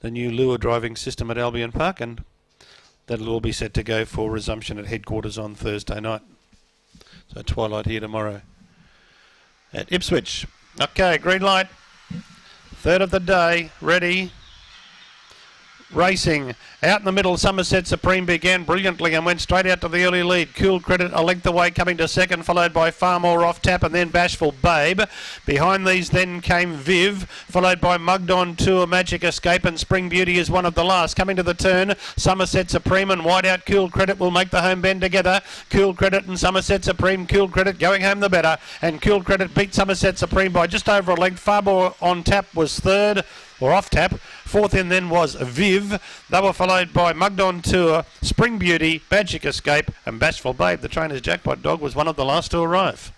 the new lure driving system at Albion Park, and that'll all be set to go for resumption at headquarters on Thursday night. So twilight here tomorrow at Ipswich. Okay, green light. Third of the day, ready. Racing out in the middle, Somerset Supreme began brilliantly and went straight out to the early lead. Cool Credit a length away, coming to second, followed by Far More Off Tap and then Bashful Babe. Behind these then came Viv, followed by Mugged On Tour, Magic Escape, and Spring Beauty is one of the last. Coming to the turn, Somerset Supreme and Wide Out Cool Credit will make the home bend together. Cool Credit and Somerset Supreme, Cool Credit going home the better, and Cool Credit beat Somerset Supreme by just over a length. Far More On Tap was third or off tap. Fourth in then was Viv. They were followed by Mugged On Tour, Spring Beauty, Magic Escape, and Bashful Babe. The trainer's jackpot dog was one of the last to arrive.